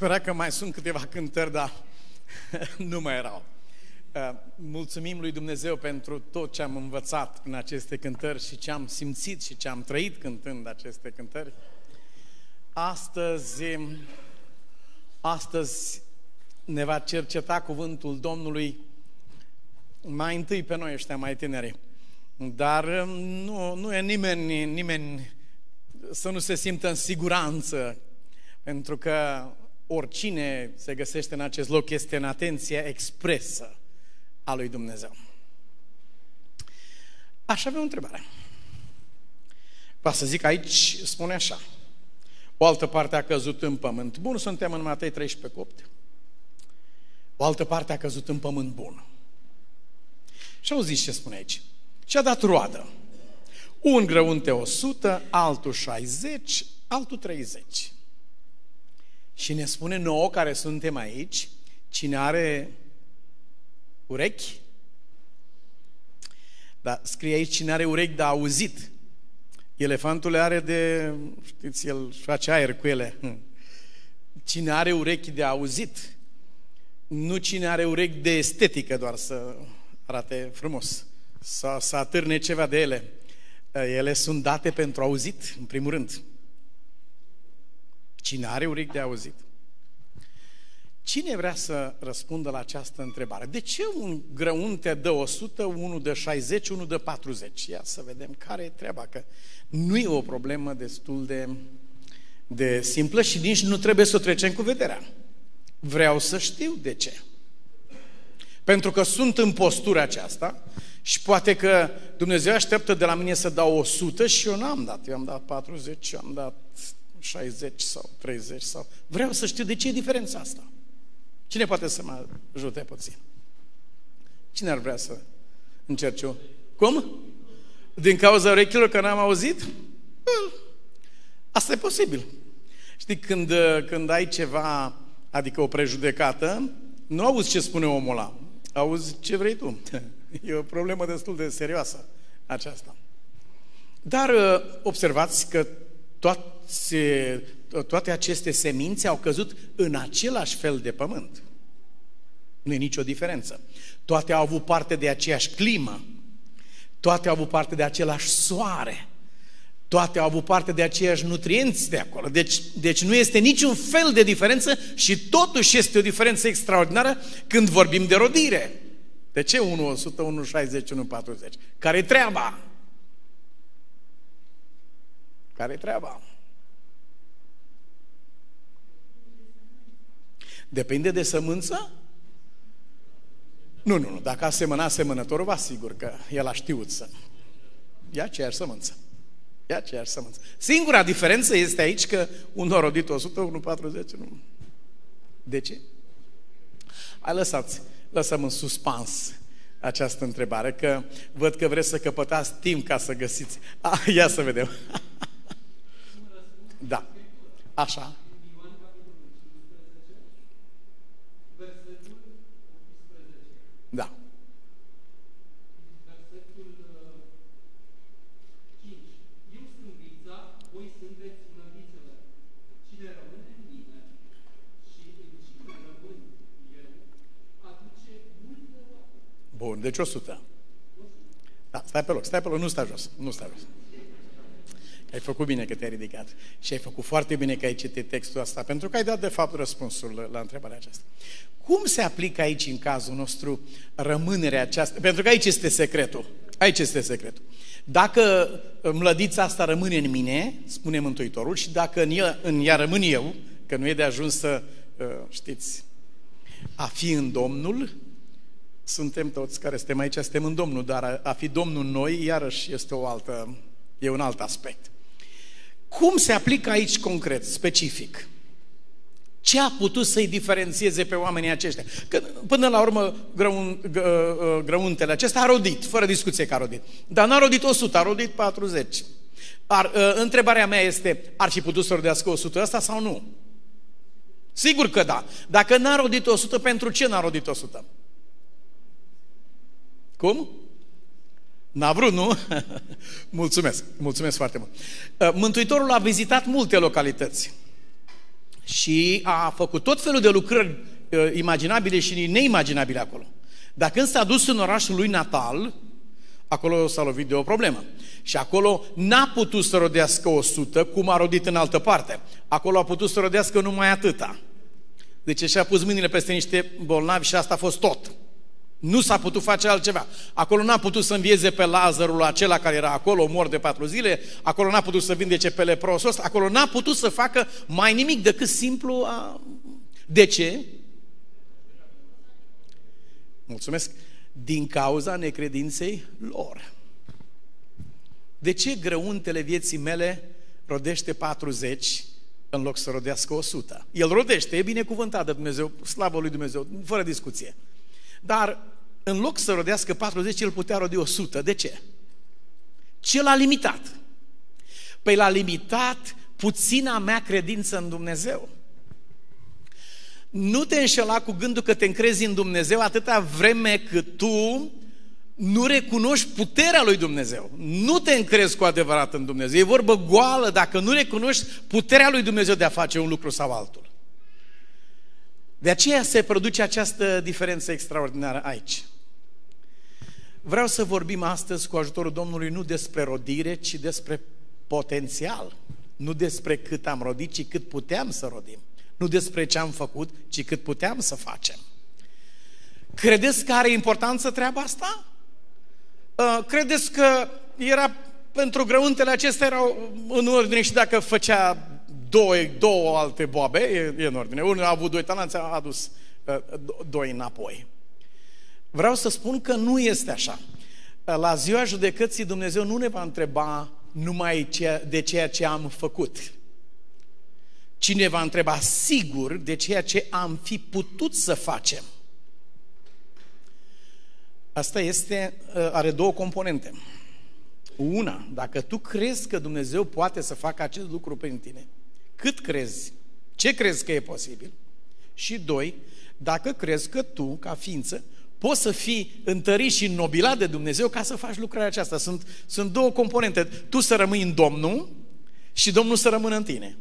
Spera că mai sunt câteva cântări, dar nu mai erau. Uh, mulțumim lui Dumnezeu pentru tot ce am învățat în aceste cântări și ce am simțit și ce am trăit cântând aceste cântări. Astăzi, astăzi ne va cerceta cuvântul Domnului mai întâi pe noi ăștia mai tineri. Dar um, nu, nu e nimeni, nimeni să nu se simtă în siguranță, pentru că oricine se găsește în acest loc este în atenție expresă a lui Dumnezeu. Aș avea o întrebare. Va să zic aici, spune așa. O altă parte a căzut în pământ bun, suntem în Matei 13 cu 8. O altă parte a căzut în pământ bun. Și auziți ce spune aici. Și a dat roadă. Un grăunte 100, altul 60, altul 30. Și ne spune nouă care suntem aici, cine are urechi, da, scrie aici cine are urechi de auzit. Elefantul are de, știți, el face aer cu ele. Hm. Cine are urechi de auzit, nu cine are urechi de estetică doar să arate frumos, să, să atârne ceva de ele. Ele sunt date pentru auzit, în primul rând. Cine are urechi de auzit? Cine vrea să răspundă la această întrebare? De ce un grăunte dă 100, unul de 60, unul de 40? Ia să vedem care e treaba, că nu e o problemă destul de, de simplă și nici nu trebuie să o trecem cu vederea. Vreau să știu de ce. Pentru că sunt în postura aceasta și poate că Dumnezeu așteaptă de la mine să dau 100 și eu n-am dat. Eu am dat 40, eu am dat 60 sau 30 sau... Vreau să știu de ce e diferența asta. Cine poate să mă ajute puțin? Cine ar vrea să încerce eu? Cum? Din cauza urechilor că n-am auzit? Asta e posibil. Știi, când, când ai ceva, adică o prejudecată, nu auzi ce spune omul ăla, auzi ce vrei tu. E o problemă destul de serioasă aceasta. Dar observați că toate, toate aceste semințe au căzut în același fel de pământ. Nu e nicio diferență. Toate au avut parte de aceeași climă, toate au avut parte de același soare, toate au avut parte de aceiași nutrienți de acolo. Deci, deci nu este niciun fel de diferență și totuși este o diferență extraordinară când vorbim de rodire. De ce 1 100, 1 60, 1 40? Care-i treaba? Care-i treaba? Depinde de sămânță? Nu, nu, nu. Dacă a semănat semănătorul, vă asigur că el a știut să... Ia aceeași sămânță. Ia aceeași sămânță. Singura diferență este aici că unul a rodit 100, unul 40, nu. De ce? Hai lăsați, lăsăm în suspans această întrebare, că văd că vreți să căpătați timp ca să găsiți. Ah, ia să vedem. da. Așa. Da. Bun, deci 100. Da, stai pe loc, stai pe loc, nu stai jos, nu stai jos. Ai făcut bine că te-ai ridicat și ai făcut foarte bine că ai citit textul ăsta, pentru că ai dat de fapt răspunsul la întrebarea aceasta. Cum se aplică aici în cazul nostru rămânerea aceasta? Pentru că aici este secretul. Aici este secretul. Dacă mlădița asta rămâne în mine, spune Mântuitorul, și dacă în ea, în ea rămân eu, că nu e de ajuns să, uh, știți, a fi în Domnul, suntem toți care suntem aici, suntem în Domnul, dar a fi Domnul în noi, iarăși este o altă, e un alt aspect. Cum se aplică aici concret, specific? Ce a putut să-i diferențieze pe oamenii aceștia? Că, până la urmă, grăun, gă, ă, grăuntele acesta a rodit, fără discuție că a rodit. Dar n-a rodit 100, a rodit 40. Ar, uh, întrebarea mea este, ar fi putut să rodească 100 ăsta sau nu? Sigur că da. Dacă n-a rodit 100, pentru ce n-a rodit 100? Cum? N-a vrut, nu? mulțumesc, mulțumesc foarte mult. Uh, Mântuitorul a vizitat multe localități. și a făcut tot felul de lucrări uh, imaginabile și neimaginabile acolo. Dar când s-a dus în orașul lui natal, acolo s-a lovit de o problemă. Și acolo n-a putut să rodească 100, cum a rodit în altă parte. Acolo a putut să rodească numai atâta. Deci și-a pus mâinile peste niște bolnavi și asta a fost tot. Nu s-a putut face altceva. Acolo n-a putut să învieze pe Lazarul acela care era acolo, mor de patru zile, acolo n-a putut să vindece pe leprosos, acolo n-a putut să facă mai nimic decât simplu a... De ce? Mulțumesc. Din cauza necredinței lor. De ce grăuntele vieții mele rodește 40 în loc să rodească 100? El rodește, e binecuvântat de Dumnezeu, slavă lui Dumnezeu, fără discuție. Dar în loc să rodească 40, el putea rodi 100. De ce? Ce l-a limitat? Păi l-a limitat puțina mea credință în Dumnezeu. Nu te înșela cu gândul că te încrezi în Dumnezeu atâta vreme cât tu nu recunoști puterea lui Dumnezeu. Nu te încrezi cu adevărat în Dumnezeu. E vorbă goală dacă nu recunoști puterea lui Dumnezeu de a face un lucru sau altul. De aceea se produce această diferență extraordinară aici. Vreau să vorbim astăzi cu ajutorul Domnului nu despre rodire, ci despre potențial. Nu despre cât am rodit, ci cât puteam să rodim. Nu despre ce am făcut, ci cât puteam să facem. Credeți că are importanță treaba asta? Uh, credeți că era pentru grăuntele acestea erau în ordine și dacă făcea două, două alte boabe, e, e în ordine. Unul a avut doi talanți, a adus uh, doi înapoi. Vreau să spun că nu este așa. La ziua judecății Dumnezeu nu ne va întreba numai de ceea ce am făcut. Cine va întreba sigur de ceea ce am fi putut să facem. Asta este, uh, are două componente. Una, dacă tu crezi că Dumnezeu poate să facă acest lucru pentru tine, cât crezi, ce crezi că e posibil? Și doi, dacă crezi că tu, ca ființă, poți să fii întărit și înnobilat de Dumnezeu ca să faci lucrarea aceasta. Sunt, sunt două componente. Tu să rămâi în Domnul și Domnul să rămână în tine.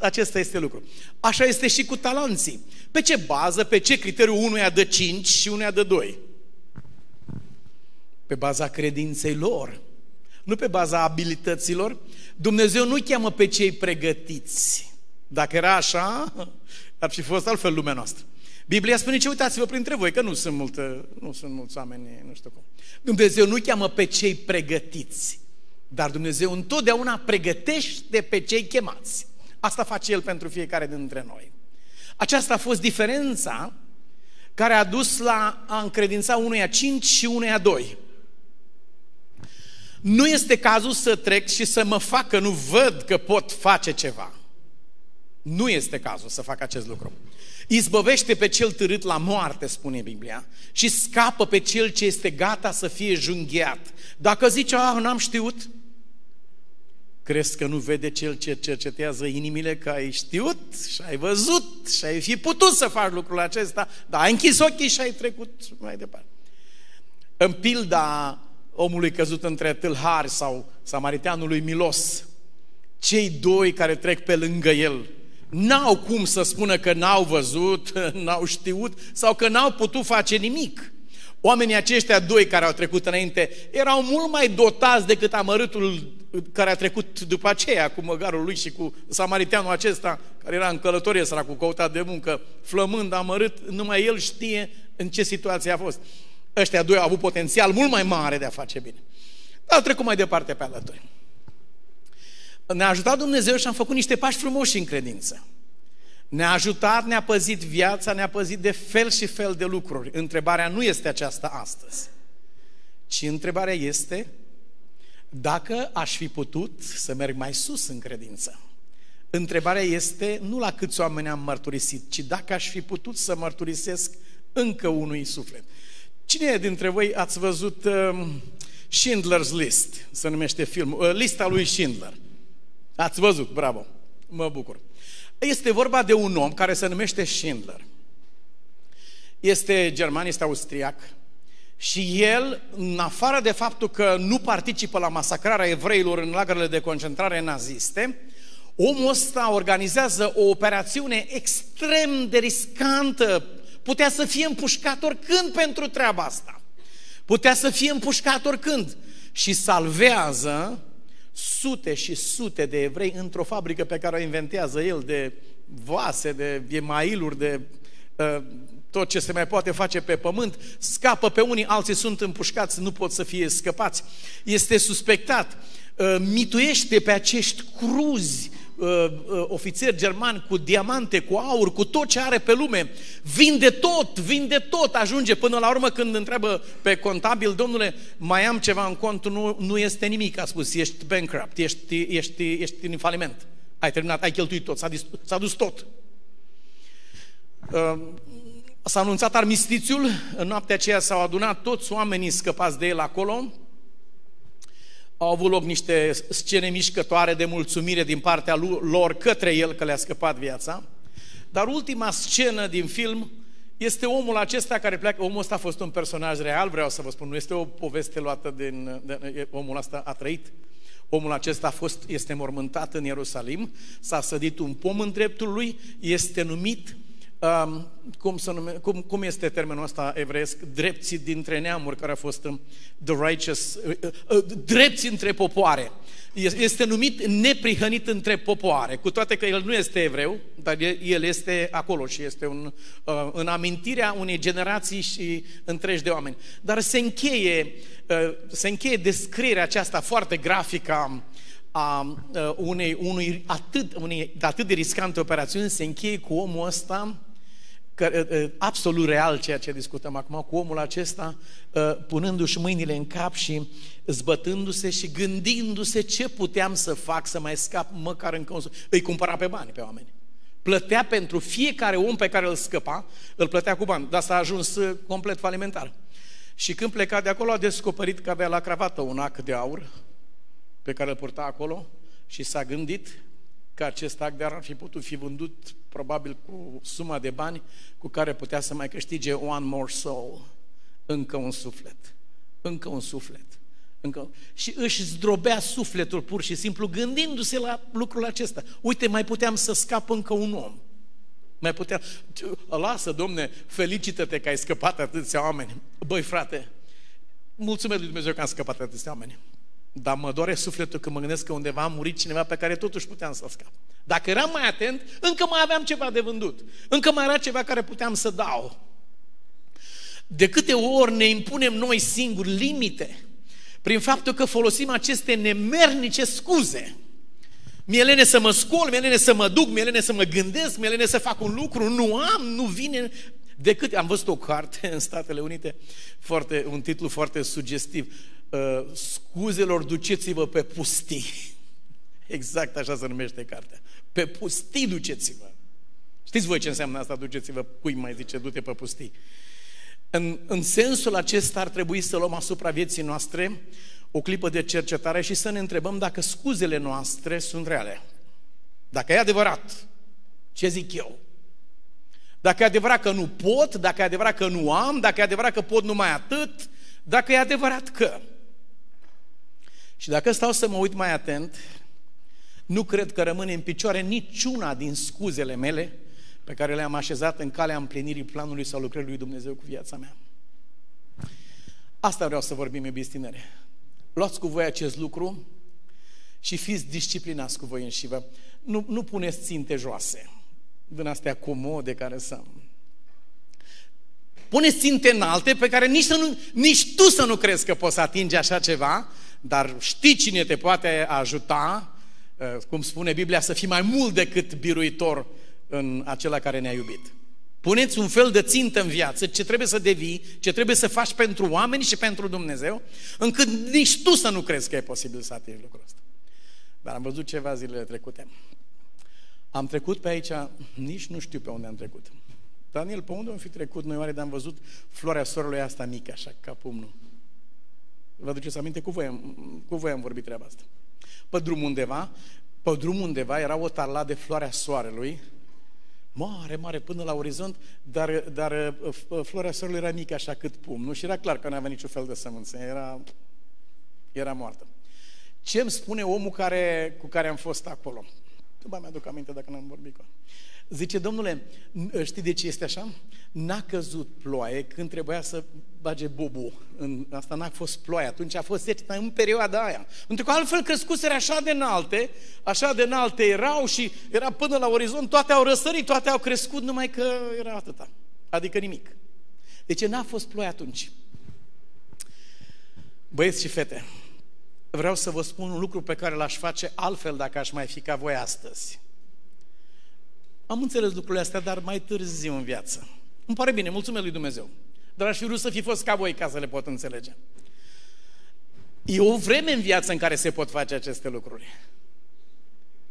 Acesta este lucru. Așa este și cu talanții. Pe ce bază, pe ce criteriu unuia dă 5 și unuia dă 2? Pe baza credinței lor. Nu pe baza abilităților. Dumnezeu nu cheamă pe cei pregătiți. Dacă era așa, ar fi fost altfel lumea noastră. Biblia spune ce uitați-vă printre voi, că nu sunt, multe, nu sunt mulți oameni, nu știu cum. Dumnezeu nu cheamă pe cei pregătiți, dar Dumnezeu întotdeauna pregătește pe cei chemați. Asta face El pentru fiecare dintre noi. Aceasta a fost diferența care a dus la a încredința unuia 5 și unuia 2. Nu este cazul să trec și să mă fac că nu văd că pot face ceva. Nu este cazul să fac acest lucru. Izbăvește pe cel târât la moarte, spune Biblia, și scapă pe cel ce este gata să fie junghiat. Dacă zice, ah, n-am știut, crezi că nu vede cel ce cercetează inimile că ai știut și ai văzut și ai fi putut să faci lucrul acesta, dar ai închis ochii și ai trecut mai departe. În pilda omului căzut între tâlhari sau samariteanului milos, cei doi care trec pe lângă el, n-au cum să spună că n-au văzut, n-au știut sau că n-au putut face nimic. Oamenii aceștia doi care au trecut înainte erau mult mai dotați decât amărâtul care a trecut după aceea cu măgarul lui și cu samariteanul acesta care era în călătorie cu căutat de muncă, flămând, amărât, numai el știe în ce situație a fost. Ăștia doi au avut potențial mult mai mare de a face bine. Dar au trecut mai departe pe alături. Ne-a ajutat Dumnezeu și am făcut niște pași frumoși în credință. Ne-a ajutat, ne-a păzit viața, ne-a păzit de fel și fel de lucruri. Întrebarea nu este aceasta astăzi, ci întrebarea este dacă aș fi putut să merg mai sus în credință. Întrebarea este nu la câți oameni am mărturisit, ci dacă aș fi putut să mărturisesc încă unui suflet. Cine dintre voi ați văzut uh, Schindler's List, se numește filmul, uh, lista lui Schindler? Ați văzut, bravo, mă bucur. Este vorba de un om care se numește Schindler. Este german, este austriac și el, în afară de faptul că nu participă la masacrarea evreilor în lagărele de concentrare naziste, Omul ăsta organizează o operațiune extrem de riscantă. Putea să fie împușcat oricând pentru treaba asta. Putea să fie împușcat oricând. Și salvează sute și sute de evrei într-o fabrică pe care o inventează el de vase, de emailuri, de uh, tot ce se mai poate face pe pământ, scapă pe unii, alții sunt împușcați, nu pot să fie scăpați. Este suspectat, uh, mituiește pe acești cruzi uh, uh, ofițeri germani cu diamante, cu aur, cu tot ce are pe lume, vinde tot, vinde tot, ajunge până la urmă când întreabă pe contabil, domnule, mai am ceva în cont, nu, nu este nimic, a spus, ești bankrupt, ești, ești, ești în faliment. Ai terminat, ai cheltuit tot, s-a, dis, s-a dus tot. Uh, S-a anunțat armistițiul, în noaptea aceea s-au adunat toți oamenii scăpați de el acolo, au avut loc niște scene mișcătoare de mulțumire din partea lor către el că le-a scăpat viața, dar ultima scenă din film este omul acesta care pleacă, omul ăsta a fost un personaj real, vreau să vă spun, nu este o poveste luată din, de, omul ăsta a trăit, Omul acesta a fost, este mormântat în Ierusalim, s-a sădit un pom în dreptul lui, este numit um, cum, să nume, cum, cum este termenul ăsta evreiesc, drepții dintre neamuri, care a fost um, the righteous, uh, uh, uh, drepți între popoare. Este numit neprihănit între popoare, cu toate că el nu este evreu, dar el este acolo și este un, uh, în amintirea unei generații și întregi de oameni. Dar se încheie, uh, se încheie descrierea aceasta foarte grafică a, a uh, unei, unui atât, unei atât de riscante operațiuni, se încheie cu omul ăsta că, absolut real ceea ce discutăm acum cu omul acesta, punându-și mâinile în cap și zbătându-se și gândindu-se ce puteam să fac să mai scap măcar încă un... Îi cumpăra pe bani pe oameni. Plătea pentru fiecare om pe care îl scăpa, îl plătea cu bani. Dar s-a ajuns complet falimentar. Și când pleca de acolo, a descoperit că avea la cravată un ac de aur pe care îl purta acolo și s-a gândit că acest act de ar fi putut fi vândut probabil cu suma de bani cu care putea să mai câștige one more soul, încă un suflet, încă un suflet. Încă... Și își zdrobea sufletul pur și simplu gândindu-se la lucrul acesta. Uite, mai puteam să scap încă un om. Mai puteam... Lasă, domne, felicită-te că ai scăpat atâția oameni. Băi, frate, mulțumesc lui Dumnezeu că am scăpat atâția oameni. Dar mă doare sufletul când mă gândesc că undeva a murit cineva pe care totuși puteam să-l scap. Dacă eram mai atent, încă mai aveam ceva de vândut. Încă mai era ceva care puteam să dau. De câte ori ne impunem noi singuri limite prin faptul că folosim aceste nemernice scuze. Mielene să mă scol, mielene să mă duc, mielene să mă gândesc, mielene să fac un lucru, nu am, nu vine. De cât am văzut o carte în Statele Unite, foarte, un titlu foarte sugestiv, uh, Scuzelor duceți-vă pe pustii. Exact așa se numește cartea. Pe pustii duceți-vă. Știți voi ce înseamnă asta, duceți-vă, cui mai zice, du-te pe pustii. În, în sensul acesta ar trebui să luăm asupra vieții noastre o clipă de cercetare și să ne întrebăm dacă scuzele noastre sunt reale. Dacă e adevărat, ce zic eu? Dacă e adevărat că nu pot, dacă e adevărat că nu am, dacă e adevărat că pot numai atât, dacă e adevărat că. Și dacă stau să mă uit mai atent, nu cred că rămâne în picioare niciuna din scuzele mele pe care le-am așezat în calea împlinirii planului sau lucrării lui Dumnezeu cu viața mea. Asta vreau să vorbim, iubiți tinere. Luați cu voi acest lucru și fiți disciplinați cu voi înșivă. Nu, nu puneți ținte joase din astea comode care să... Puneți ținte înalte pe care nici, să nu, nici tu să nu crezi că poți să atingi așa ceva, dar știi cine te poate ajuta, uh, cum spune Biblia, să fii mai mult decât biruitor în acela care ne-a iubit. Puneți un fel de țintă în viață, ce trebuie să devii, ce trebuie să faci pentru oameni și pentru Dumnezeu, încât nici tu să nu crezi că e posibil să atingi lucrul ăsta. Dar am văzut ceva zilele trecute. Am trecut pe aici, nici nu știu pe unde am trecut. Daniel, pe unde am fi trecut noi oare de am văzut floarea sorului asta mică, așa, ca pumnul? Vă duceți aminte? Cu voi, cu voi am vorbit treaba asta. Pe drum undeva, pe drum undeva era o tarla de floarea soarelui, mare, mare, până la orizont, dar, dar uh, floarea soarelui era mică, așa cât pum. Nu? Și era clar că nu avea niciun fel de sămânță, era, era moartă. Ce îmi spune omul care, cu care am fost acolo? Nu mai mi-aduc aminte dacă n-am vorbit cu Zice, domnule, știi de ce este așa? N-a căzut ploaie când trebuia să bage bobu. În, asta n-a fost ploaie, atunci a fost secetă în perioada aia. Pentru că altfel crescusere așa de înalte, așa de înalte erau și era până la orizont, toate au răsărit, toate au crescut, numai că era atâta. Adică nimic. Deci n-a fost ploaie atunci. Băieți și fete, vreau să vă spun un lucru pe care l-aș face altfel dacă aș mai fi ca voi astăzi. Am înțeles lucrurile astea, dar mai târziu în viață. Îmi pare bine, mulțumesc lui Dumnezeu. Dar aș fi vrut să fi fost ca voi ca să le pot înțelege. E o vreme în viață în care se pot face aceste lucruri.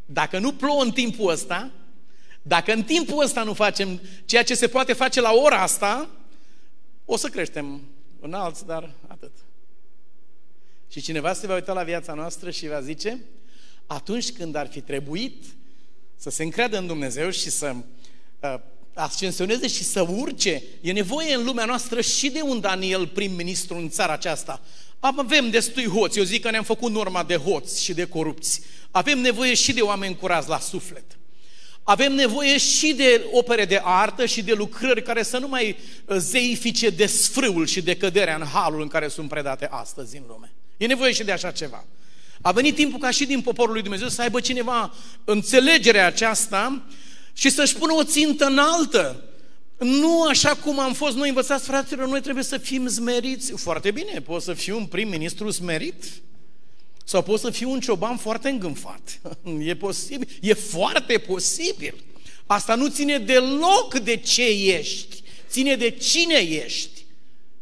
Dacă nu plouă în timpul ăsta, dacă în timpul ăsta nu facem ceea ce se poate face la ora asta, o să creștem în alți, dar atât. Și cineva se va uita la viața noastră și va zice, atunci când ar fi trebuit să se încreadă în Dumnezeu și să uh, ascensioneze și să urce, e nevoie în lumea noastră și de un Daniel prim-ministru în țara aceasta. Avem destui hoți, eu zic că ne-am făcut norma de hoți și de corupți. Avem nevoie și de oameni curați la suflet. Avem nevoie și de opere de artă și de lucrări care să nu mai uh, zeifice desfrâul și decăderea în halul în care sunt predate astăzi în lume. E nevoie și de așa ceva. A venit timpul ca și din poporul lui Dumnezeu să aibă cineva înțelegerea aceasta și să-și pună o țintă înaltă. Nu așa cum am fost noi învățați, fraților, noi trebuie să fim smeriți. Foarte bine, poți să fiu un prim-ministru smerit sau poți să fiu un cioban foarte îngânfat. E posibil, e foarte posibil. Asta nu ține deloc de ce ești, ține de cine ești,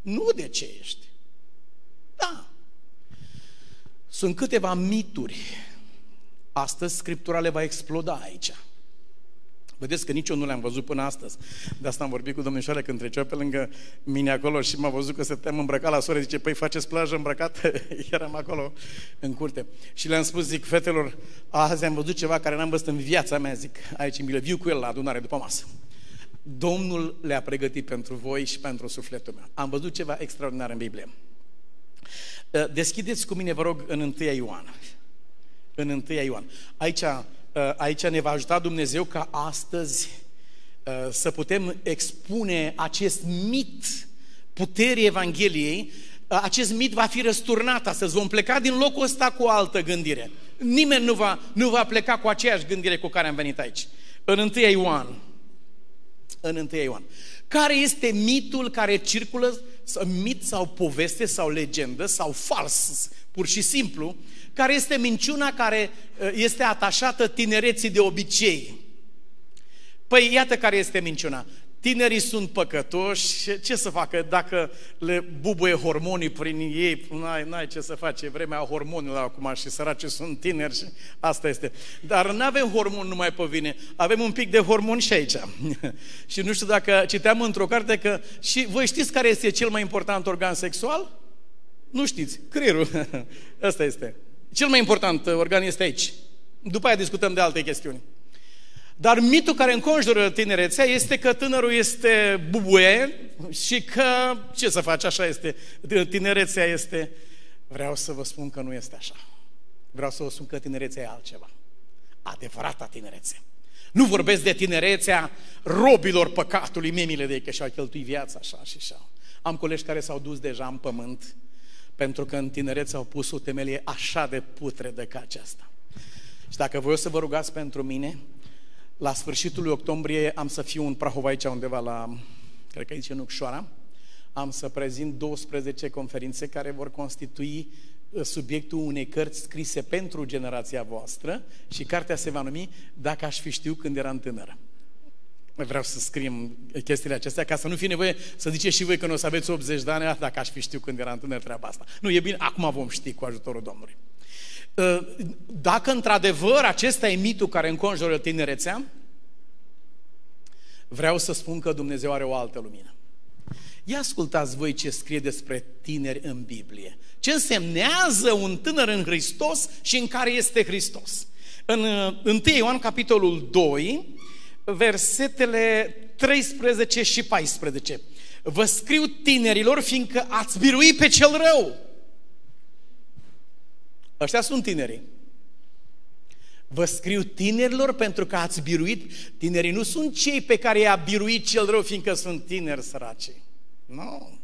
nu de ce ești. Da, sunt câteva mituri. Astăzi Scriptura le va exploda aici. Vedeți că nici eu nu le-am văzut până astăzi. De asta am vorbit cu domnișoara când trecea pe lângă mine acolo și m-a văzut că stăteam îmbrăcat la soare. Zice, păi faceți plajă îmbrăcat? Eram acolo în curte. Și le-am spus, zic, fetelor, azi am văzut ceva care n-am văzut în viața mea, zic, aici în Viu cu el la adunare după masă. Domnul le-a pregătit pentru voi și pentru sufletul meu. Am văzut ceva extraordinar în Biblie. Uh, deschideți cu mine, vă rog, în 1 Ioan. În 1 Ioan. Aici, uh, aici ne va ajuta Dumnezeu ca astăzi uh, să putem expune acest mit puterii Evangheliei. Acest mit va fi răsturnat astăzi. Vom pleca din locul ăsta cu o altă gândire. Nimeni nu va, nu va pleca cu aceeași gândire cu care am venit aici. În 1 Ioan. În 1 Ioan. Care este mitul care circulă mit sau poveste sau legendă sau fals, pur și simplu, care este minciuna care uh, este atașată tinereții de obicei. Păi iată care este minciuna. Tinerii sunt păcătoși, ce să facă dacă le bubuie hormonii prin ei? N-ai, n-ai ce să faci, e vremea hormonilor acum și săraci sunt tineri și asta este. Dar nu avem hormon numai pe vine, avem un pic de hormon și aici. și nu știu dacă citeam într-o carte că și voi știți care este cel mai important organ sexual? Nu știți, creierul. Asta este. Cel mai important organ este aici. După aia discutăm de alte chestiuni. Dar mitul care înconjură tinerețea este că tânărul este bubuie și că, ce să faci, așa este, tinerețea este... Vreau să vă spun că nu este așa. Vreau să vă spun că tinerețea e altceva. Adevărata tinerețe. Nu vorbesc de tinerețea robilor păcatului, memile de ei, că și-au cheltuit viața așa și așa. Am colegi care s-au dus deja în pământ pentru că în tinerețe au pus o temelie așa de putredă ca aceasta. Și dacă voi o să vă rugați pentru mine, la sfârșitul lui octombrie am să fiu în Prahova aici undeva la, cred că aici în Ucșoara. Am să prezint 12 conferințe care vor constitui uh, subiectul unei cărți scrise pentru generația voastră și cartea se va numi Dacă aș fi știu când eram tânără. Vreau să scriem chestiile acestea ca să nu fie nevoie să ziceți și voi că nu o să aveți 80 de ani, ah, dacă aș fi știu când eram tânăr treaba asta. Nu, e bine, acum vom ști cu ajutorul Domnului. Ă, dacă într-adevăr acesta e mitul care înconjură tinerețea, vreau să spun că Dumnezeu are o altă lumină. Ia ascultați voi ce scrie despre tineri în Biblie. Ce însemnează un tânăr în Hristos și în care este Hristos. În 1 Ioan, capitolul 2, versetele 13 și 14. Vă scriu tinerilor, fiindcă ați biruit pe cel rău. Ăștia sunt tinerii. Vă scriu tinerilor pentru că ați biruit. Tinerii nu sunt cei pe care i-a biruit cel rău, fiindcă sunt tineri săraci. Nu. No.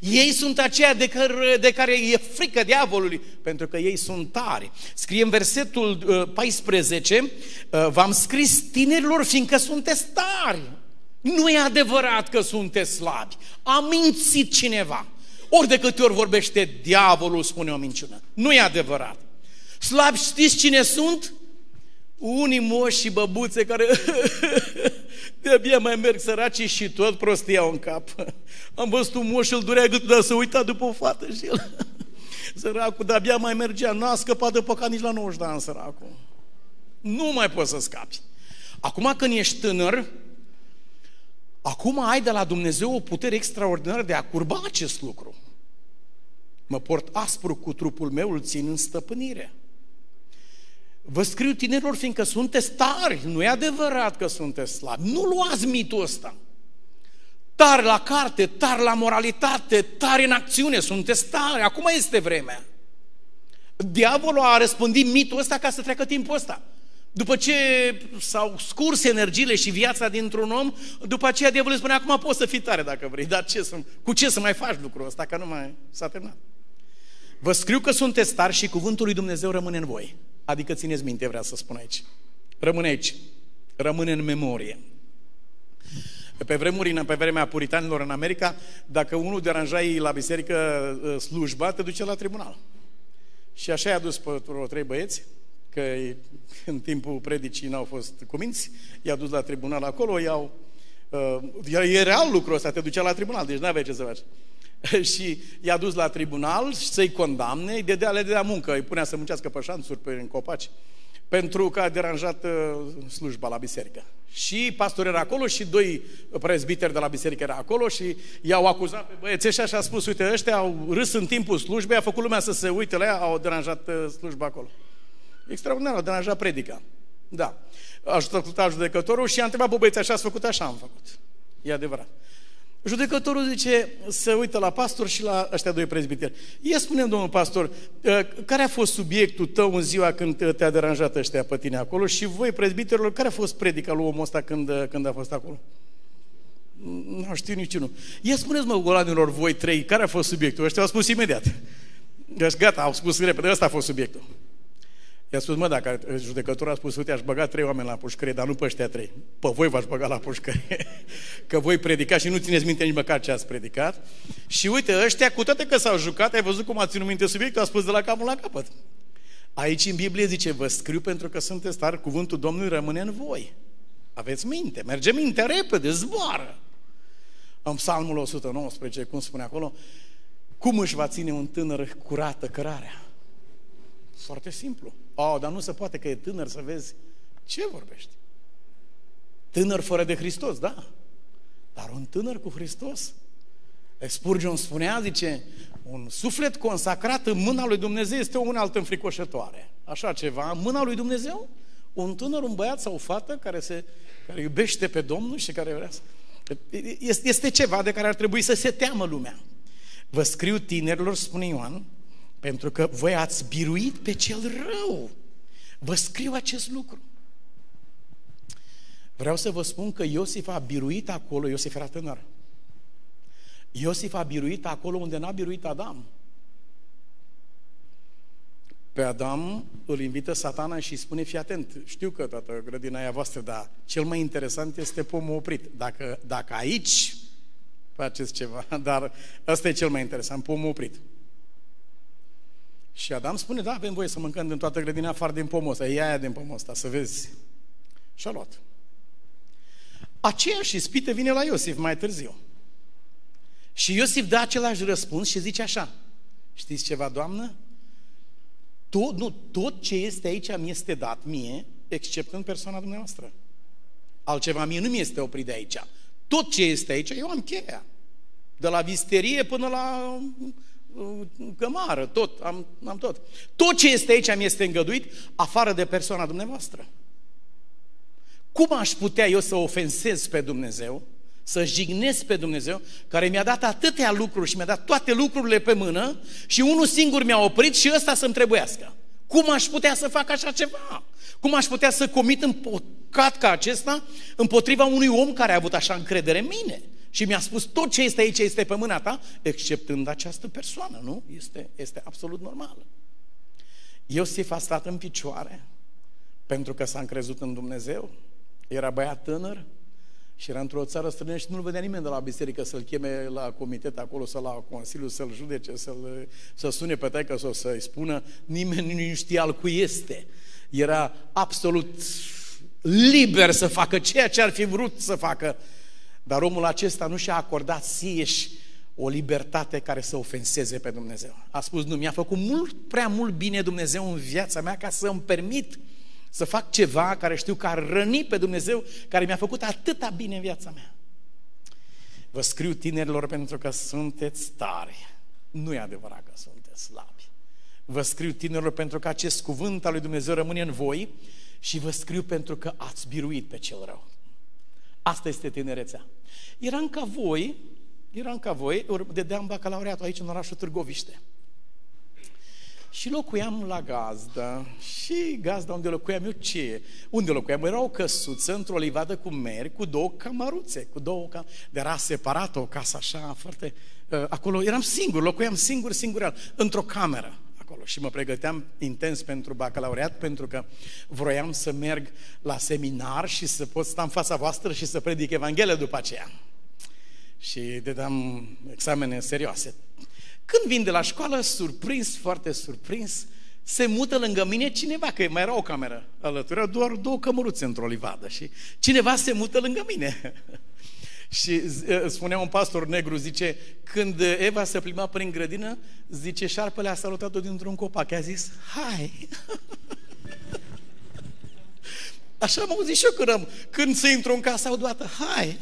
Ei sunt aceia de care, de care e frică diavolului, pentru că ei sunt tari. Scrie în versetul 14, uh, uh, v-am scris tinerilor fiindcă sunteți tari. Nu e adevărat că sunteți slabi. A mințit cineva. Ori de câte ori vorbește diavolul, spune o minciună. Nu e adevărat. Slabi știți cine sunt? Unii moși și băbuțe care de-abia mai merg săraci și tot prostiau în cap. Am văzut un moș, îl durea gâtul, dar să uita după o fată și el. Săracul, de-abia mai mergea, n-a scăpat de păcat nici la 90 de ani, săracul. Nu mai poți să scapi. Acum când ești tânăr, acum ai de la Dumnezeu o putere extraordinară de a curba acest lucru. Mă port aspru cu trupul meu, îl țin în stăpânire. Vă scriu tinerilor fiindcă sunteți tari, nu e adevărat că sunteți slabi. Nu luați mitul ăsta. Tari la carte, tari la moralitate, tari în acțiune, sunteți tari, acum este vremea. Diavolul a răspândit mitul ăsta ca să treacă timpul ăsta. După ce s-au scurs energiile și viața dintr-un om, după aceea diavolul spune, acum poți să fii tare dacă vrei, dar ce să, cu ce să mai faci lucrul ăsta, că nu mai s-a terminat. Vă scriu că sunteți tari și cuvântul lui Dumnezeu rămâne în voi. Adică țineți minte, vrea să spun aici. Rămâne aici. Rămâne în memorie. Pe vremuri, pe vremea puritanilor în America, dacă unul deranjai la biserică uh, slujba, te duce la tribunal. Și așa i-a dus pe vreo trei băieți, că în timpul predicii n-au fost cuminți, i-a dus la tribunal acolo, i-au... Uh, e real lucrul ăsta, te ducea la tribunal, deci n-aveai ce să faci. și i-a dus la tribunal să-i condamne, îi dedea, le dedea muncă, îi punea să muncească pe șanțuri, pe în copaci, pentru că a deranjat uh, slujba la biserică. Și pastor era acolo și doi prezbiteri de la biserică era acolo și i-au acuzat pe băieți ăștia și a spus, uite, ăștia au râs în timpul slujbei, a făcut lumea să se uite la ea, au deranjat uh, slujba acolo. Extraordinar, au deranjat predica. Da. A ajutat judecătorul și a întrebat, bă, băieți, așa ați făcut, așa am făcut. E adevărat. Judecătorul zice, să uită la pastor și la ăștia doi prezbiteri. Ia spune domnul pastor, ă, care a fost subiectul tău în ziua când te-a deranjat ăștia pe tine acolo și voi, prezbiterilor, care a fost predica lui omul ăsta când, când a fost acolo? Nu știu niciunul. Ia spuneți mă, golanilor, voi trei, care a fost subiectul? Ăștia au spus imediat. Deci gata, au spus repede, ăsta a fost subiectul. I-a spus, mă, dacă judecătorul a spus, uite, aș băga trei oameni la pușcărie, dar nu pe ăștia trei. Pe voi v-aș băga la pușcărie, că voi predicați și nu țineți minte nici măcar ce ați predicat. Și uite, ăștia, cu toate că s-au jucat, ai văzut cum a ținut minte subiectul, a spus de la capul la capăt. Aici în Biblie zice, vă scriu pentru că sunteți tari, cuvântul Domnului rămâne în voi. Aveți minte, merge mintea repede, zboară. În psalmul 119, cum spune acolo, cum își va ține un tânăr curată cărarea? Foarte simplu. Oh, dar nu se poate că e tânăr să vezi ce vorbești. Tânăr fără de Hristos, da. Dar un tânăr cu Hristos. Spurgeon spunea, zice, un suflet consacrat în mâna lui Dumnezeu este o unealtă înfricoșătoare. Așa ceva, în mâna lui Dumnezeu, un tânăr, un băiat sau o fată care, se, care iubește pe Domnul și care vrea să... Este, este ceva de care ar trebui să se teamă lumea. Vă scriu tinerilor, spune Ioan, pentru că voi ați biruit pe cel rău. Vă scriu acest lucru. Vreau să vă spun că Iosif a biruit acolo, Iosif era tânăr. Iosif a biruit acolo unde n-a biruit Adam. Pe Adam îl invită satana și îi spune, fii atent, știu că toată grădina e a voastră, dar cel mai interesant este pomul oprit. Dacă, dacă aici faceți ceva, dar ăsta e cel mai interesant, pomul oprit. Și Adam spune, da, avem voie să mâncăm din toată grădina afară din pomul ăsta, ia aia din pomul ăsta, să vezi. Și a luat. Aceeași ispită vine la Iosif mai târziu. Și Iosif dă același răspuns și zice așa, știți ceva, doamnă? Tot, nu, tot ce este aici mi este dat mie, exceptând persoana dumneavoastră. Altceva mie nu mi este oprit de aici. Tot ce este aici, eu am cheia. De la visterie până la cămară, tot, am, am tot. Tot ce este aici mi este îngăduit, afară de persoana dumneavoastră. Cum aș putea eu să ofensez pe Dumnezeu, să jignesc pe Dumnezeu, care mi-a dat atâtea lucruri și mi-a dat toate lucrurile pe mână și unul singur mi-a oprit și ăsta să-mi trebuiască? Cum aș putea să fac așa ceva? Cum aș putea să comit în păcat ca acesta împotriva unui om care a avut așa încredere în mine? Și mi-a spus tot ce este aici este pe mâna ta, exceptând această persoană, nu? Este, este absolut normal. Iosif a stat în picioare pentru că s-a încrezut în Dumnezeu. Era băiat tânăr și era într-o țară străină și nu-l vedea nimeni de la biserică să-l cheme la comitet acolo, să la Consiliu, să-l judece, să-l, să sune pe taică sau să-i spună. Nimeni nu știa al cui este. Era absolut liber să facă ceea ce ar fi vrut să facă. Dar omul acesta nu și-a acordat sieși o libertate care să ofenseze pe Dumnezeu. A spus, nu, mi-a făcut mult prea mult bine Dumnezeu în viața mea ca să îmi permit să fac ceva care știu că ar răni pe Dumnezeu, care mi-a făcut atâta bine în viața mea. Vă scriu tinerilor pentru că sunteți tari. Nu e adevărat că sunteți slabi. Vă scriu tinerilor pentru că acest cuvânt al lui Dumnezeu rămâne în voi și vă scriu pentru că ați biruit pe cel rău. Asta este tinerețea. Eram ca voi, eram ca voi, dădeam bacalaureatul aici în orașul Târgoviște. Și locuiam la gazdă și gazda unde locuiam eu ce? Unde locuiam? Era o căsuță într-o livadă cu meri, cu două camaruțe, cu două cam... Era separată o casă așa, foarte... Uh, acolo eram singur, locuiam singur, singur, într-o cameră acolo și mă pregăteam intens pentru bacalaureat pentru că vroiam să merg la seminar și să pot sta în fața voastră și să predic Evanghelia după aceea. Și dădeam examene serioase. Când vin de la școală, surprins, foarte surprins, se mută lângă mine cineva, că mai era o cameră alături, erau doar două cămăruțe într-o livadă și cineva se mută lângă mine. și spunea un pastor negru, zice, când Eva se plimba prin grădină, zice, șarpele a salutat-o dintr-un copac, a zis, hai! Așa am auzit și eu când, când se intră în casă, deodată, hai!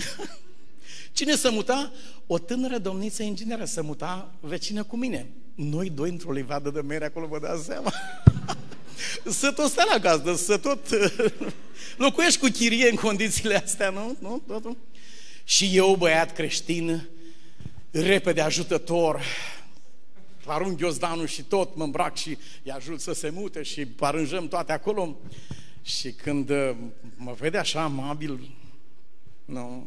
Cine să muta? O tânără domniță ingineră să muta vecină cu mine. Noi doi într-o livadă de mere acolo, vă dați seama. să tot stai la gazdă, să tot locuiești cu chirie în condițiile astea, nu? nu? Totul. Și eu, băiat creștin, repede ajutător, arunc ghiozdanul și tot, mă îmbrac și îi ajut să se mute și aranjăm toate acolo. Și când mă vede așa amabil, nu,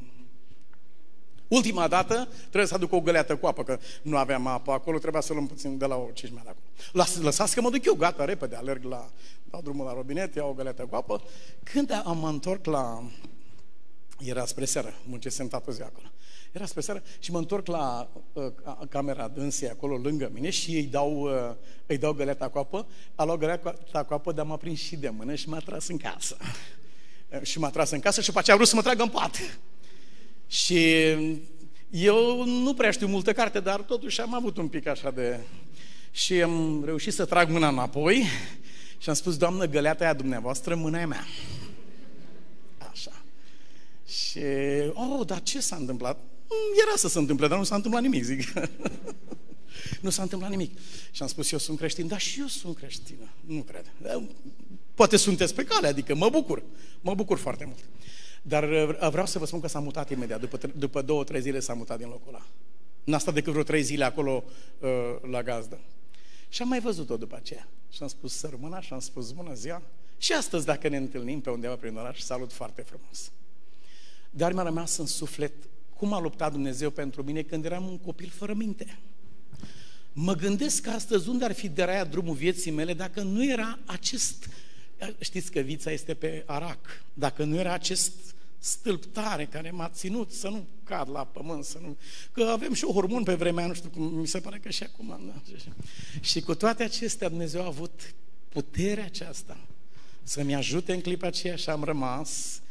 Ultima dată trebuie să aduc o găleată cu apă, că nu aveam apă acolo, trebuia să luăm puțin de la o cișmea de acolo. Lăsați că mă duc eu, gata, repede, alerg la, la drumul la robinet, iau o găleată cu apă. Când am întorc la... Era spre seară, muncesem toată ziua acolo. Era spre seară și mă întorc la uh, camera dânsei acolo lângă mine și îi dau, uh, îi dau găleata cu apă. A luat găleata cu apă, dar m-a prins și de mână și m-a tras în casă. și m-a tras în casă și după aceea a vrut să mă tragă în pat. Și eu nu prea știu multă carte, dar totuși am avut un pic așa de... Și am reușit să trag mâna înapoi și am spus, Doamnă, găleata aia dumneavoastră, mâna e mea. Așa. Și, oh, dar ce s-a întâmplat? Mm, era să se întâmple, dar nu s-a întâmplat nimic, zic. nu s-a întâmplat nimic. Și am spus, eu sunt creștin, dar și eu sunt creștină. Nu cred. Poate sunteți pe cale, adică mă bucur. Mă bucur foarte mult. Dar uh, vreau să vă spun că s-a mutat imediat. După, după două, trei zile s-a mutat din locul ăla. N-a stat decât vreo trei zile acolo uh, la gazdă. Și am mai văzut-o după aceea. Și am spus să rămână și am spus bună ziua. Și astăzi, dacă ne întâlnim pe undeva prin oraș, salut foarte frumos. Dar mi-a rămas în suflet cum a luptat Dumnezeu pentru mine când eram un copil fără minte. Mă gândesc că astăzi unde ar fi deraia drumul vieții mele dacă nu era acest Știți că vița este pe arac. Dacă nu era acest stâlp tare care m-a ținut să nu cad la pământ, să nu... Că avem și o hormon pe vremea, nu știu cum, mi se pare că și acum. Da? Și cu toate acestea Dumnezeu a avut puterea aceasta să-mi ajute în clipa aceea și am rămas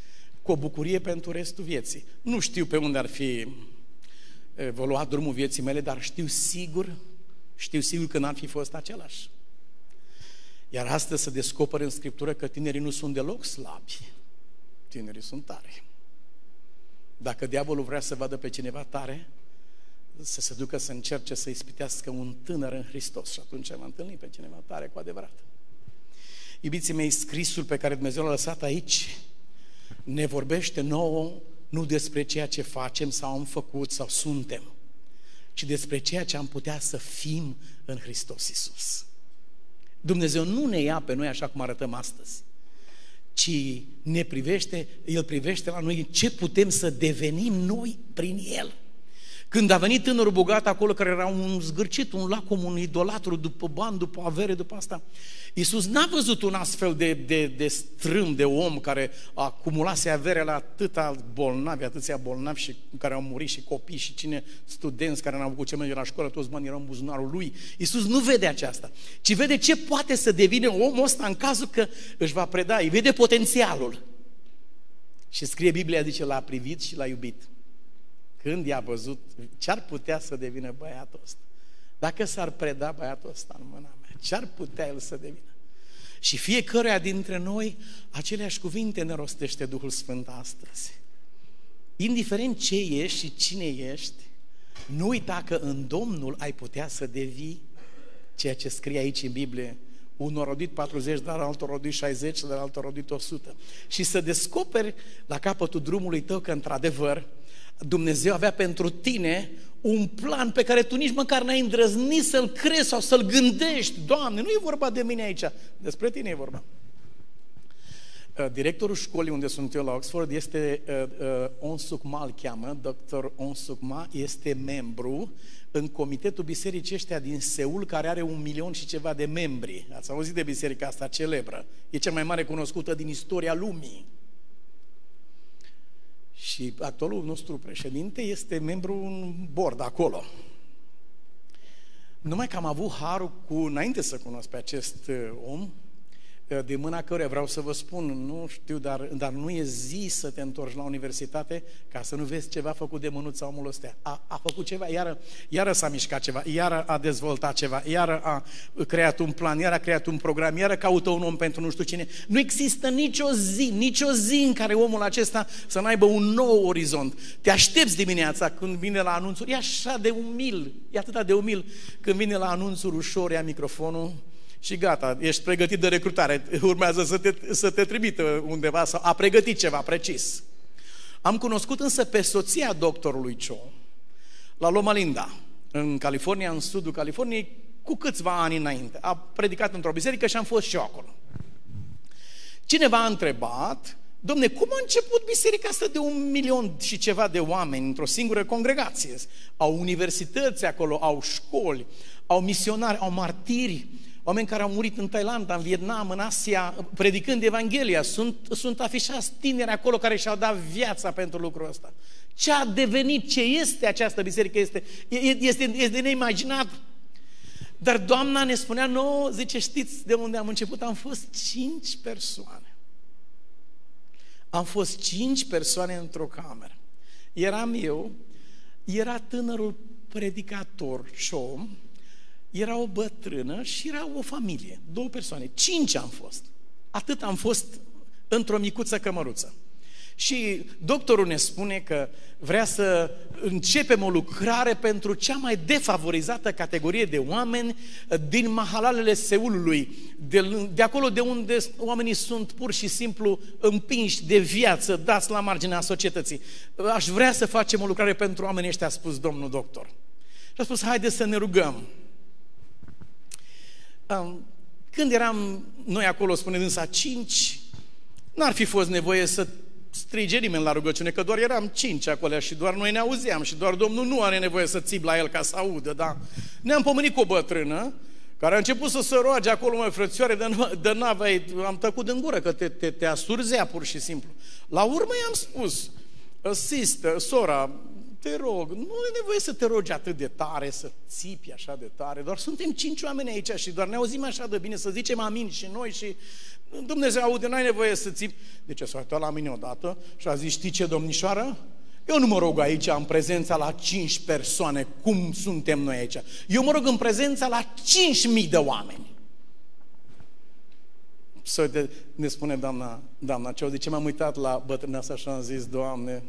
cu o bucurie pentru restul vieții. Nu știu pe unde ar fi evoluat drumul vieții mele, dar știu sigur, știu sigur că n-ar fi fost același. Iar astăzi se descoperă în Scriptură că tinerii nu sunt deloc slabi. Tinerii sunt tari. Dacă diavolul vrea să vadă pe cineva tare, să se ducă să încerce să ispitească un tânăr în Hristos și atunci va întâlni pe cineva tare cu adevărat. Iubiții mei, scrisul pe care Dumnezeu l-a lăsat aici ne vorbește nouă nu despre ceea ce facem sau am făcut sau suntem, ci despre ceea ce am putea să fim în Hristos Isus. Dumnezeu nu ne ia pe noi așa cum arătăm astăzi, ci ne privește, El privește la noi ce putem să devenim noi prin El. Când a venit tânărul bogat acolo, care era un zgârcit, un lacom, un idolatru, după bani, după avere, după asta, Iisus n-a văzut un astfel de, de, de strâm, de om care acumulase avere la atâta bolnavi, atâția bolnavi și care au murit și copii și cine studenți care n-au făcut ce merge la școală, toți banii erau în buzunarul lui. Iisus nu vede aceasta, ci vede ce poate să devină omul ăsta în cazul că își va preda, îi vede potențialul. Și scrie Biblia, zice, l-a privit și l-a iubit. Când i-a văzut, ce-ar putea să devină băiatul ăsta? Dacă s-ar preda băiatul ăsta în mâna mea, ce-ar putea el să devină? Și fiecăruia dintre noi, aceleași cuvinte ne rostește Duhul Sfânt astăzi. Indiferent ce ești și cine ești, nu uita că în Domnul ai putea să devii ceea ce scrie aici în Biblie, unul rodit 40, dar altul rodit 60, dar altul rodit 100. Și să descoperi la capătul drumului tău că, într-adevăr, Dumnezeu avea pentru tine un plan pe care tu nici măcar n-ai îndrăznit să-l crezi sau să-l gândești. Doamne, nu e vorba de mine aici, despre tine e vorba. Uh, directorul școlii unde sunt eu la Oxford este uh, uh, Onsukma, îl cheamă, Dr. Onsukma, este membru în comitetul bisericii ăștia din Seul, care are un milion și ceva de membri. Ați auzit de biserica asta celebră. E cea mai mare cunoscută din istoria lumii. Și actualul nostru președinte este membru în bord acolo. Numai că am avut harul cu, înainte să cunosc pe acest uh, om, de mâna căruia vreau să vă spun, nu știu, dar, dar nu e zi să te întorci la universitate ca să nu vezi ceva făcut de mânuța omul ăsta. A, a făcut ceva, iară, iară s-a mișcat ceva, iară a dezvoltat ceva, iară a creat un plan, iară a creat un program, iară caută un om pentru nu știu cine. Nu există nicio zi, nicio zi în care omul acesta să n-aibă un nou orizont. Te aștepți dimineața când vine la anunțuri, e așa de umil, e atât de umil când vine la anunțuri ușor, ia microfonul, și gata, ești pregătit de recrutare, urmează să te, să te trimită undeva sau a pregătit ceva precis. Am cunoscut însă pe soția doctorului Cho la Loma Linda, în California, în sudul Californiei, cu câțiva ani înainte. A predicat într-o biserică și am fost și eu acolo. Cineva a întrebat, domne, cum a început biserica asta de un milion și ceva de oameni într-o singură congregație? Au universități acolo, au școli, au misionari, au martiri, oameni care au murit în Thailanda, în Vietnam, în Asia, predicând Evanghelia. Sunt, sunt afișați tineri acolo care și-au dat viața pentru lucrul ăsta. Ce a devenit, ce este această biserică, este, este, este de neimaginat. Dar Doamna ne spunea nouă, zice, știți de unde am început? Am fost cinci persoane. Am fost cinci persoane într-o cameră. Eram eu, era tânărul predicator Șom, era o bătrână și era o familie, două persoane. Cinci am fost. Atât am fost într-o micuță cămăruță. Și doctorul ne spune că vrea să începem o lucrare pentru cea mai defavorizată categorie de oameni din mahalalele Seulului, de, de acolo de unde oamenii sunt pur și simplu împinși de viață, dați la marginea societății. Aș vrea să facem o lucrare pentru oamenii ăștia, a spus domnul doctor. Și a spus, haideți să ne rugăm. Când eram noi acolo, spune dânsa, cinci, n-ar fi fost nevoie să strige nimeni la rugăciune, că doar eram cinci acolo și doar noi ne auzeam și doar Domnul nu are nevoie să țip la el ca să audă, da? Ne-am pomenit cu o bătrână care a început să se roage acolo, mai frățioare, de, de n-aveai, am tăcut în gură, că te, te, te asurzea pur și simplu. La urmă i-am spus, sister, sora, te rog, nu e nevoie să te rogi atât de tare, să țipi așa de tare, doar suntem cinci oameni aici și doar ne auzim așa de bine, să zicem amin și noi și Dumnezeu aude, n-ai nevoie să țipi. Deci s-a uitat la mine odată și a zis, știi ce, domnișoară? Eu nu mă rog aici în prezența la cinci persoane, cum suntem noi aici. Eu mă rog în prezența la cinci mii de oameni. Să de, ne spune doamna, doamna ce de ce m-am uitat la bătrâna asta și am zis, Doamne,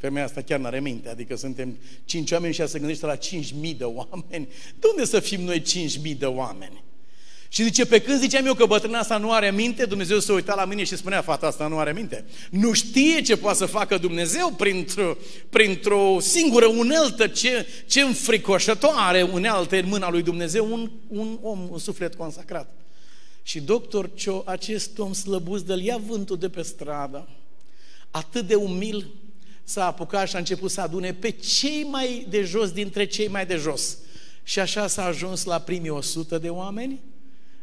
Femeia asta chiar n-are minte, adică suntem cinci oameni și ea se gândește la cinci mii de oameni. De unde să fim noi cinci mii de oameni? Și zice, pe când ziceam eu că bătrâna asta nu are minte, Dumnezeu se uita la mine și spunea, fata asta nu are minte. Nu știe ce poate să facă Dumnezeu printr-o, printr-o singură uneltă, ce, ce înfricoșătoare unealtă în mâna lui Dumnezeu, un, un om, un suflet consacrat. Și doctor Cio, acest om slăbuz de ia vântul de pe stradă, atât de umil, s-a apucat și a început să adune pe cei mai de jos dintre cei mai de jos. Și așa s-a ajuns la primii 100 de oameni,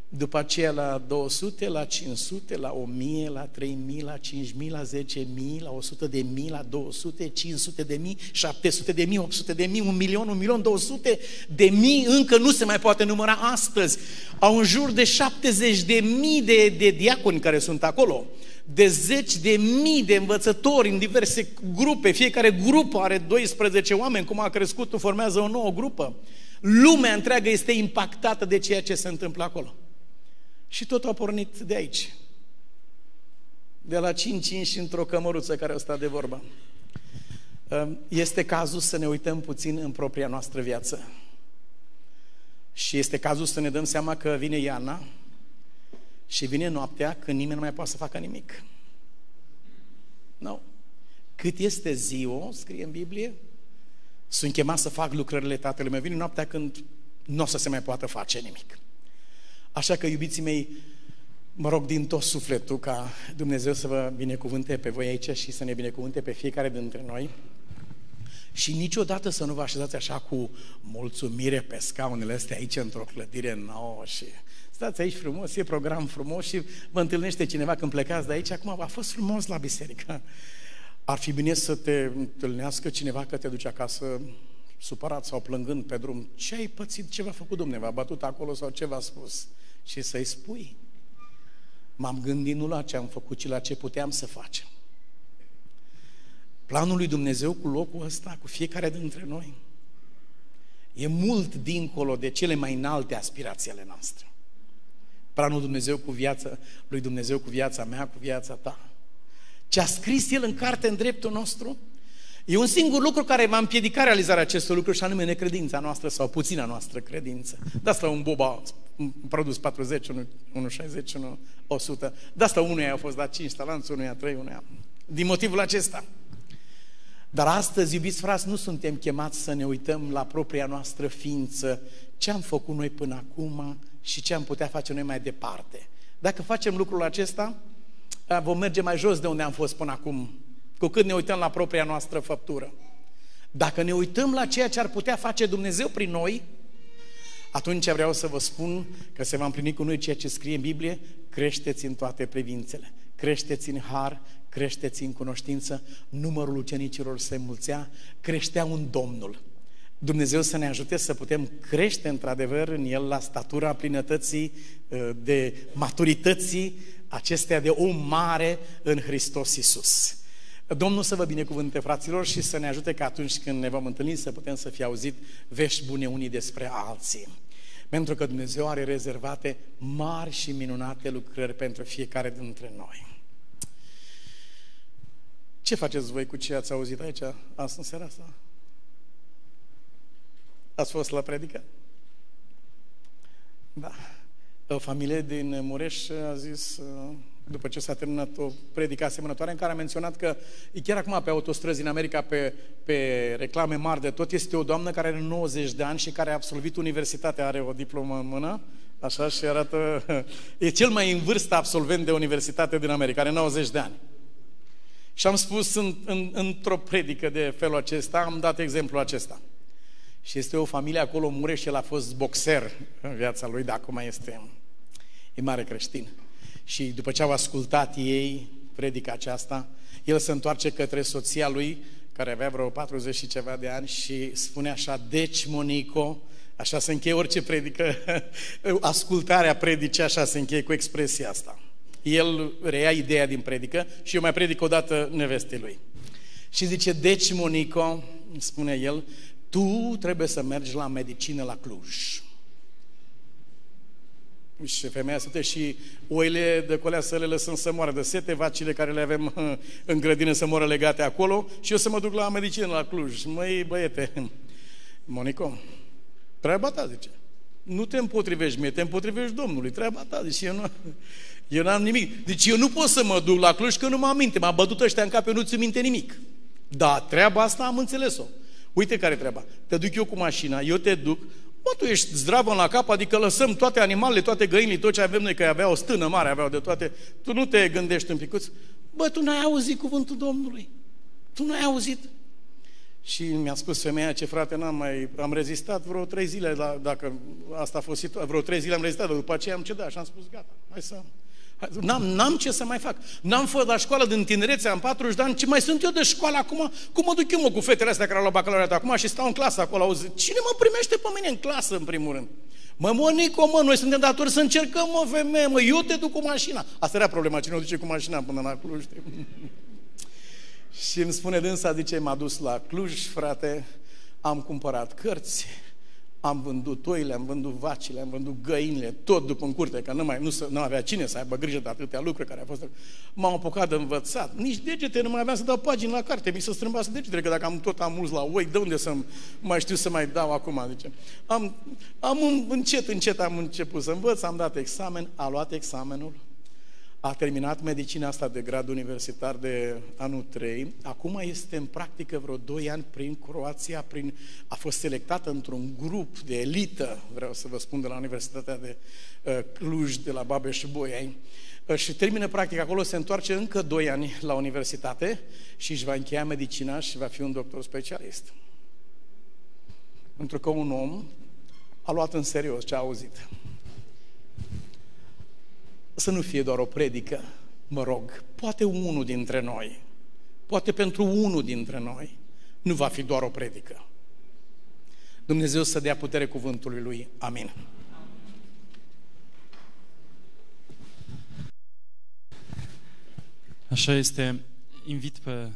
după aceea la 200, la 500, la 1000, la 3000, la 5000, la 10000, la 100 de mii, la 200, 500 de mii, 700 de mii, 800 de mii, 1 milion, 1 milion 200 de mii, încă nu se mai poate număra astăzi. Au în jur de 70 de mii de, de diaconi care sunt acolo de zeci de mii de învățători în diverse grupe, fiecare grupă are 12 oameni, cum a crescut, tu formează o nouă grupă. Lumea întreagă este impactată de ceea ce se întâmplă acolo. Și tot a pornit de aici. De la 5 și într-o cămăruță care o stat de vorbă. Este cazul să ne uităm puțin în propria noastră viață. Și este cazul să ne dăm seama că vine Iana și vine noaptea când nimeni nu mai poate să facă nimic. Nu. No. Cât este ziua, scrie în Biblie, sunt chemat să fac lucrările tatălui meu. Vine noaptea când nu o să se mai poată face nimic. Așa că, iubiții mei, mă rog din tot sufletul ca Dumnezeu să vă binecuvânte pe voi aici și să ne binecuvânte pe fiecare dintre noi. Și niciodată să nu vă așezați așa cu mulțumire pe scaunele astea aici într-o clădire nouă și stați aici frumos, e program frumos și vă întâlnește cineva când plecați de aici. Acum a fost frumos la biserică. Ar fi bine să te întâlnească cineva că te duce acasă supărat sau plângând pe drum. Ce ai pățit? Ce v-a făcut Dumnezeu? V-a bătut acolo sau ce v-a spus? Și să-i spui. M-am gândit nu la ce am făcut, ci la ce puteam să facem. Planul lui Dumnezeu cu locul ăsta, cu fiecare dintre noi, e mult dincolo de cele mai înalte aspirații ale noastre. Planul Dumnezeu cu viața, lui Dumnezeu cu viața mea, cu viața ta. Ce a scris El în carte în dreptul nostru, e un singur lucru care va împiedica realizarea acestui lucru și anume necredința noastră sau puțina noastră credință. De asta un boba un produs 40, unul 60, unul 100. De asta unuia a fost dat 5 talanți, unuia 3, unuia. Din motivul acesta. Dar astăzi, iubiți frați, nu suntem chemați să ne uităm la propria noastră ființă, ce am făcut noi până acum și ce am putea face noi mai departe. Dacă facem lucrul acesta, vom merge mai jos de unde am fost până acum, cu cât ne uităm la propria noastră făptură. Dacă ne uităm la ceea ce ar putea face Dumnezeu prin noi, atunci vreau să vă spun că se va împlini cu noi ceea ce scrie în Biblie, creșteți în toate privințele, creșteți în har, creșteți în cunoștință, numărul ucenicilor se mulțea, creștea un Domnul. Dumnezeu să ne ajute să putem crește într-adevăr în El la statura plinătății, ă, de maturității acestea de om mare în Hristos Iisus. Domnul să vă binecuvânte, fraților, și să ne ajute că atunci când ne vom întâlni să putem să fie auzit vești bune unii despre alții. Pentru că Dumnezeu are rezervate mari și minunate lucrări pentru fiecare dintre noi. Ce faceți voi cu ce ați auzit aici astăzi în seara asta? Ați fost la predică? Da. O familie din Mureș a zis, după ce s-a terminat o predică asemănătoare, în care a menționat că e chiar acum pe autostrăzi în America, pe, pe reclame mari de tot, este o doamnă care are 90 de ani și care a absolvit universitatea, are o diplomă în mână, așa, și arată... E cel mai în vârstă absolvent de universitate din America, are 90 de ani. Și am spus în, în, într-o predică de felul acesta, am dat exemplul acesta. Și este o familie acolo, Mureș, el a fost boxer în viața lui, dar acum este e mare creștin. Și după ce au ascultat ei predica aceasta, el se întoarce către soția lui, care avea vreo 40 și ceva de ani și spune așa, deci Monico, așa se încheie orice predică, ascultarea predicii așa se încheie cu expresia asta. El reia ideea din predică și eu mai predic o dată nevestei lui. Și zice, deci Monico, spune el, tu trebuie să mergi la medicină la Cluj. Și femeia stătea și oile de colea să le lăsăm să moară de sete, vacile care le avem în grădină să moară legate acolo și eu să mă duc la medicină la Cluj. Măi, băiete, Monico, treaba ta, zice. Nu te împotrivești mie, te împotrivești Domnului, treaba ta. Deci eu nu, eu n-am nimic. Deci eu nu pot să mă duc la Cluj că nu mă aminte. M-a bătut ăștia în cap, eu nu ți minte nimic. Da, treaba asta am înțeles-o. Uite care treaba. Te duc eu cu mașina, eu te duc, Bă, tu ești zdravă la cap, adică lăsăm toate animalele, toate găinile, tot ce avem noi, că avea o stână mare, aveau de toate. Tu nu te gândești un picuț? Bă, tu n-ai auzit cuvântul Domnului. Tu n-ai auzit. Și mi-a spus femeia ce frate, n-am mai, am rezistat vreo trei zile, la, dacă asta a fost situația, vreo trei zile am rezistat, după aceea am cedat și am spus gata, hai să... N-am, n-am ce să mai fac. N-am fost la școală din tinerețe, am 40 de ani, ce mai sunt eu de școală acum? Cum mă duc eu mă, cu fetele astea care au la bacalaureat acum și stau în clasă acolo, auzi, cine mă primește pe mine în clasă în primul rând? Mă, Monico, mă, noi suntem datori să încercăm, mă, femeie, mă, eu te duc cu mașina. Asta era problema, cine o duce cu mașina până la Cluj. și îmi spune dânsa, zice, m-a dus la Cluj, frate, am cumpărat cărți, am vândut oile, am vândut vacile, am vândut găinile, tot după în curte, că nu, mai, nu, nu avea cine să aibă grijă de atâtea lucruri care au fost. M-am apucat de învățat. Nici degete nu mai aveam să dau pagini la carte, mi se strâmba să degetele, că dacă am tot am mulți la oi, de unde să mai știu să mai dau acum? Zice. Am, am un, încet, încet am început să învăț, am dat examen, a luat examenul, a terminat medicina asta de grad universitar de anul 3, acum este în practică vreo 2 ani prin Croația, prin, a fost selectată într-un grup de elită, vreau să vă spun, de la Universitatea de uh, Cluj, de la Babeș Boiai, uh, și termină practic acolo, se întoarce încă 2 ani la universitate și își va încheia medicina și va fi un doctor specialist. Pentru că un om a luat în serios ce a auzit să nu fie doar o predică, mă rog, poate unul dintre noi, poate pentru unul dintre noi, nu va fi doar o predică. Dumnezeu să dea putere cuvântului Lui. Amin. Așa este. Invit pe